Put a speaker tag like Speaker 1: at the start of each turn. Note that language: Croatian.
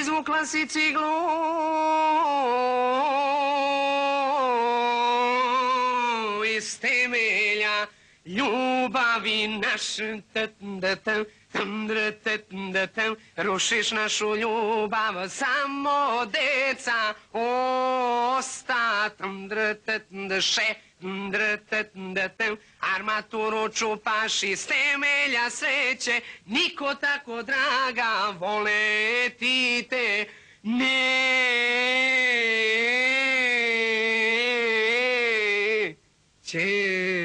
Speaker 1: izvukla si ciglu. Iz temelja ljubavi naš. Rušiš našu ljubav samo deca osta. Še Îndrătătătăm, armaturul ciupa și stemelea sece, Nicota cu draga voletite, ne... Ce...